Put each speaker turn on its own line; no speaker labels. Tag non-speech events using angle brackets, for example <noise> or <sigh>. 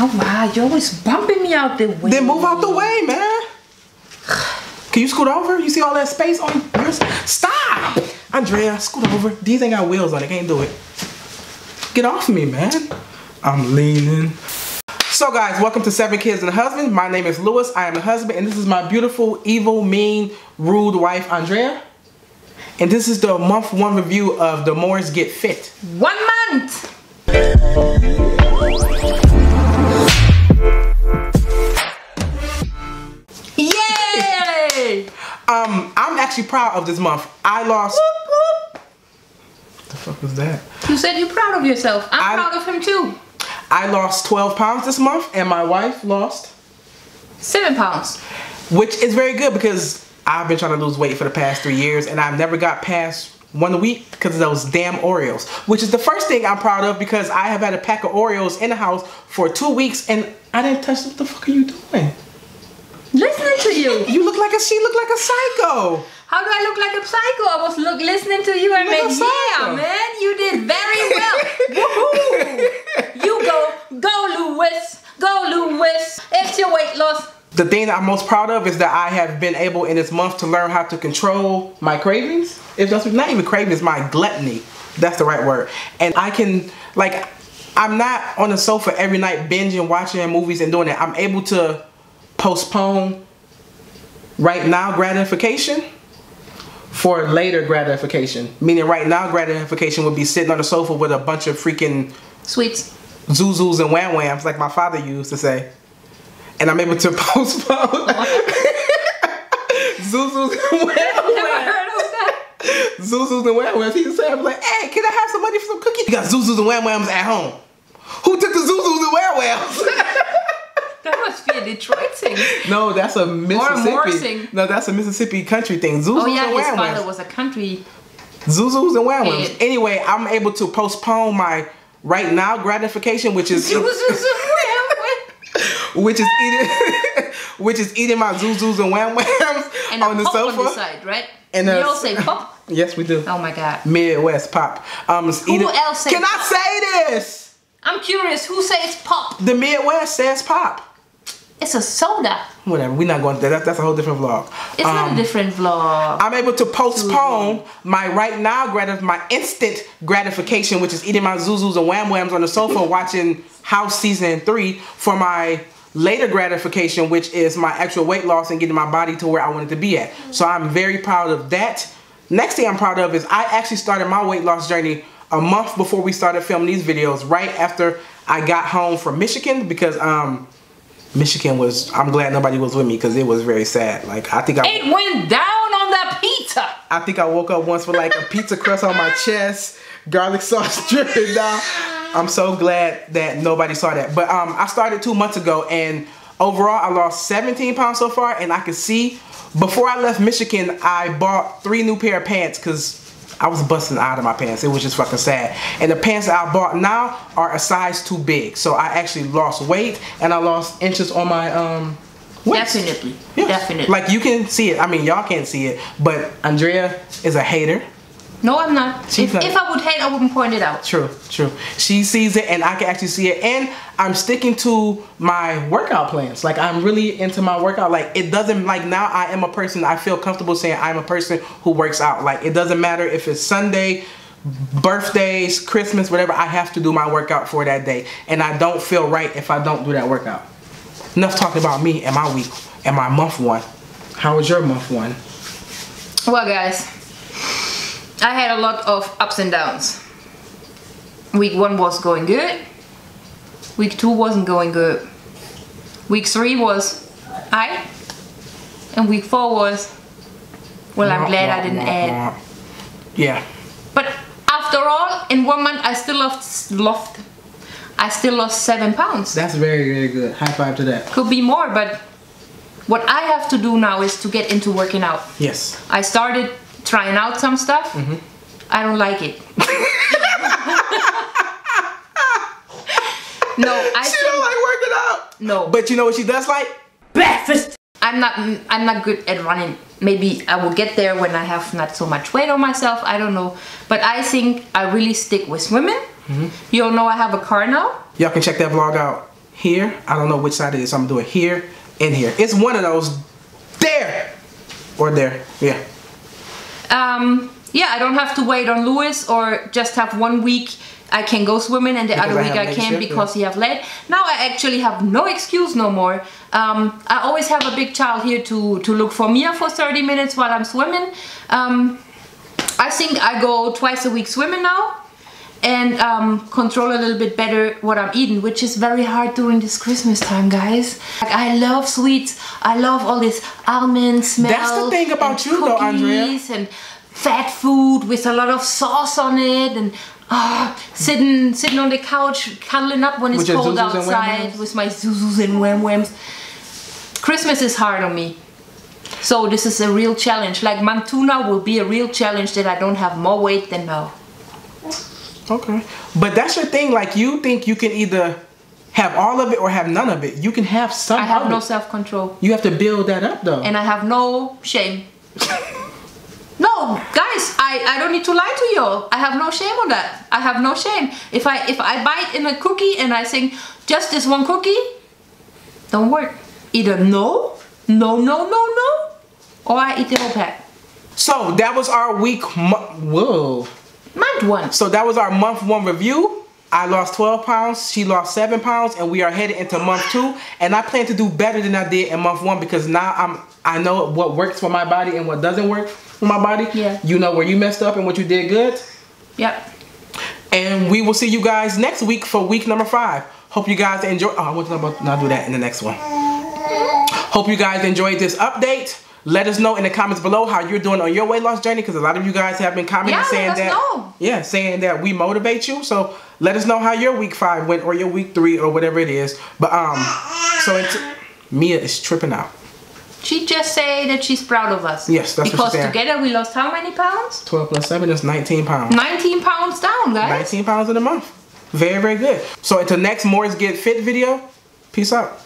Oh wow, you're always bumping me out the way.
Then move out the way, man. <sighs> Can you scoot over? You see all that space on your Stop! Andrea, scoot over. These ain't got wheels on it. Can't do it. Get off me, man. I'm leaning. So guys, welcome to Seven Kids and a Husband. My name is Louis. I am the husband, and this is my beautiful, evil, mean, rude wife, Andrea. And this is the month one review of The Moores Get Fit.
One month.
Actually proud of this month. I lost.
Whoop,
the fuck was that?
You said you're proud of yourself. I'm
I-
proud of him too.
I lost 12 pounds this month, and my wife lost,
Seven pounds.
which is very good because I've been trying to lose weight for the past three years, and I've never got past one a week because of those damn Oreos. Which is the first thing I'm proud of because I have had a pack of Oreos in the house for two weeks, and I didn't touch. What the fuck are you doing?
Listening to you.
You look like a. She look like a psycho.
How do I look like a psycho? I was look listening to you and
Like a
made, yeah, man, you did very well. <laughs> Woohoo! You go, go, Louis, go, Louis. It's your weight loss.
The thing that I'm most proud of is that I have been able in this month to learn how to control my cravings. If that's not even cravings, my gluttony. That's the right word. And I can like I'm not on the sofa every night binging, watching movies and doing it. I'm able to postpone right now gratification for later gratification. Meaning right now gratification would be sitting on the sofa with a bunch of freaking
Sweets.
zuzus and wham whams like my father used to say. And I'm able to <laughs> postpone <laughs> zuzus and wham whams.
heard of that.
Zuzus and wham whams. He used to say, I'm like, hey, can I have some money for some cookies? You got zuzus and wham whams at home. Who took the zuzus and wham whams? <laughs>
That must be a Detroit thing.
no, that's a Mississippi. No, that's a Mississippi country thing. Zuzus
Oh yeah,
and
his
wham
father
whams.
was a country.
Zuzus and wham whams. Anyway, I'm able to postpone my right now gratification, which is Zuzu's <laughs> which is eating <laughs> which is eating my zuzus and wham whams
and
on the sofa.
on the side, right?
And a-
all say pop.
Yes, we do.
Oh my god.
Midwest pop. Um,
Who
eating-
else
Can
pop?
I say this?
I'm curious. Who says pop?
The Midwest says pop.
It's a soda.
Whatever. We're not going to that. That's a whole different vlog.
It's not a
Um,
different vlog.
I'm able to postpone my right now gratif- my instant gratification, which is eating my zuzus and wham whams on the sofa <laughs> watching House season three, for my later gratification, which is my actual weight loss and getting my body to where I wanted to be at. So I'm very proud of that. Next thing I'm proud of is I actually started my weight loss journey a month before we started filming these videos, right after I got home from Michigan because um Michigan was I'm glad nobody was with me because it was very sad. Like I think I
It went down on the pizza.
I think I woke up once with like a pizza crust on my chest, garlic sauce <laughs> dripping down. I'm so glad that nobody saw that. But um, I started two months ago, and overall I lost 17 pounds so far. And I could see before I left Michigan, I bought three new pair of pants because I was busting out of my pants. It was just fucking sad. And the pants that I bought now are a size too big. So I actually lost weight and I lost inches on my um. waist.
Definitely.
Yes.
Definitely.
Like you can see it. I mean, y'all can't see it, but Andrea is a hater.
No, I'm not.
She's
If,
not-
if I would hate, I wouldn't point it out.
True, true. She sees it, and I can actually see it. And I'm sticking to my workout plans. Like I'm really into my workout. Like it doesn't like now. I am a person. I feel comfortable saying I'm a person who works out. Like it doesn't matter if it's Sunday. Birthdays, Christmas, whatever, I have to do my workout for that day. And I don't feel right if I don't do that workout. Enough talking about me and my week and my month one. How was your month one?
Well, guys, I had a lot of ups and downs. Week one was going good. Week two wasn't going good. Week three was I. And week four was, well, I'm glad I didn't add.
Yeah.
But after all, in one month, I still lost, lost I still lost seven pounds.
That's very, very good. High five to that.
Could be more, but what I have to do now is to get into working out.
Yes.
I started trying out some stuff. Mm-hmm. I don't like it. <laughs> no, I
She
think
don't like working out.
no.
But you know what she does like?
breakfast. I'm not. I'm not good at running. Maybe I will get there when I have not so much weight on myself. I don't know. But I think I really stick with swimming. Mm-hmm. You all know I have a car now.
Y'all can check that vlog out. here. I don't know which side it is. I'm gonna do it here and here. It's one of those. There or there. Yeah.
Um, yeah, I don't have to wait on Louis or just have one week I can go swimming and the
Because
other
I
week I can't
shift,
because he have lead. Now I actually have no excuse no more. Um, I always have a big child here to, to look for Mia for 30 minutes while I'm swimming. Um, I think I go twice a week swimming now and um, control a little bit better what I'm eating, which is very hard during this Christmas time, guys. Like, I love sweets. I love all this almond smell.
That's the thing about you though, Andrea.
cookies And fat food with a lot of sauce on it, and ah, sitting sitting on the couch, cuddling up when it's
With
cold outside with my zuzus and wham whams. Christmas is hard on me. So this is a real challenge. Like now will be a real challenge that I don't have more weight than now.
Okay. But that's your thing. Like you think you can either have all of it or have none of it. You can have some
I have no self-control.
You have to build that up though.
And I have no shame. <laughs> No, guys, I, I don't need to lie to you. all. I have no shame on that. I have no shame. If I if I bite in a cookie and I think just this one cookie, don't work. Either no, no, no, no, no, or I eat the whole pack.
so that was our week. Whoa.
Month one.
So that was our month one review. I lost 12 pounds, she lost 7 pounds, and we are headed into month two. And I plan to do better than I did in month one because now I'm I know what works for my body and what doesn't work for my body.
Yeah.
You know where you messed up and what you did good.
Yep.
And we will see you guys next week for week number five. Hope you guys enjoy. Oh, I want to. Not do that in the next one. Hope you guys enjoyed this update. Let us know in the comments below how you're doing on your weight loss journey because a lot of you guys have been commenting
Yeah, let
saying
us
that.
know.
Yeah, saying that we motivate you. So let us know how your week five went or your week three or whatever it is. But um, so Mia is tripping out.
She just say that she's proud of us.
Yes, that's
because together we lost how many pounds?
12 plus 7 is 19 pounds.
19 pounds down, guys.
19 pounds in a month. Very, very good. So until next Moores Get Fit video, peace out.